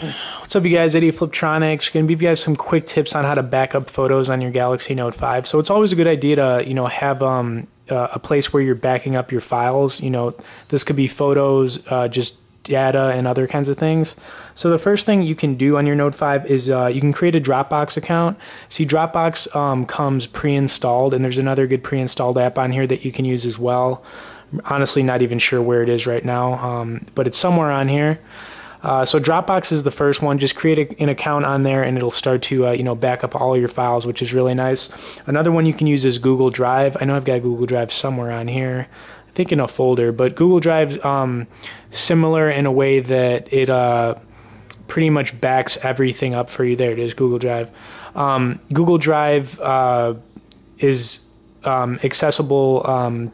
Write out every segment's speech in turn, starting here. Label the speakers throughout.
Speaker 1: What's up, you guys? Eddie Fliptroniks. Going to give you guys some quick tips on how to back up photos on your Galaxy Note 5. So it's always a good idea to, you know, have um, uh, a place where you're backing up your files. You know, this could be photos, uh, just data, and other kinds of things. So the first thing you can do on your Note 5 is uh, you can create a Dropbox account. See, Dropbox um, comes pre-installed, and there's another good pre-installed app on here that you can use as well. honestly, not even sure where it is right now, um, but it's somewhere on here. Uh, so Dropbox is the first one. Just create a, an account on there, and it'll start to uh, you know back up all your files, which is really nice. Another one you can use is Google Drive. I know I've got Google Drive somewhere on here. I think in a folder, but Google Drive's um, similar in a way that it uh, pretty much backs everything up for you. There it is, Google Drive. Um, Google Drive uh, is um, accessible um,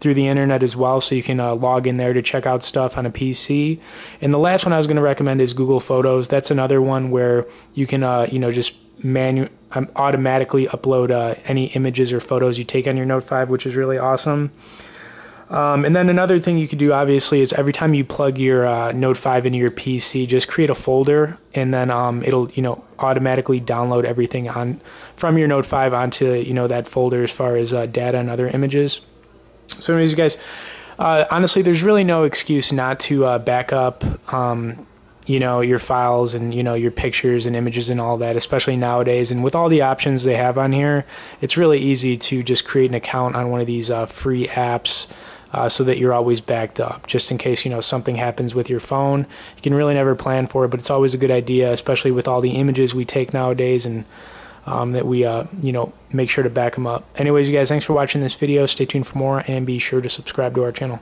Speaker 1: through the internet as well, so you can uh, log in there to check out stuff on a PC. And the last one I was going to recommend is Google Photos. That's another one where you can, uh, you know, just manu- um, automatically upload uh, any images or photos you take on your Note 5, which is really awesome. Um, and then another thing you could do, obviously, is every time you plug your uh, Note 5 into your PC, just create a folder, and then um, it'll, you know, automatically download everything on from your Note 5 onto, you know, that folder as far as uh, data and other images. So, anyways, you guys, uh, honestly, there's really no excuse not to uh, back up, um, you know, your files and you know your pictures and images and all that, especially nowadays. And with all the options they have on here, it's really easy to just create an account on one of these uh, free apps. Uh, so that you're always backed up, just in case you know something happens with your phone. You can really never plan for it, but it's always a good idea, especially with all the images we take nowadays and um, that we, uh, you know, make sure to back them up. Anyways, you guys, thanks for watching this video. Stay tuned for more and be sure to subscribe to our channel.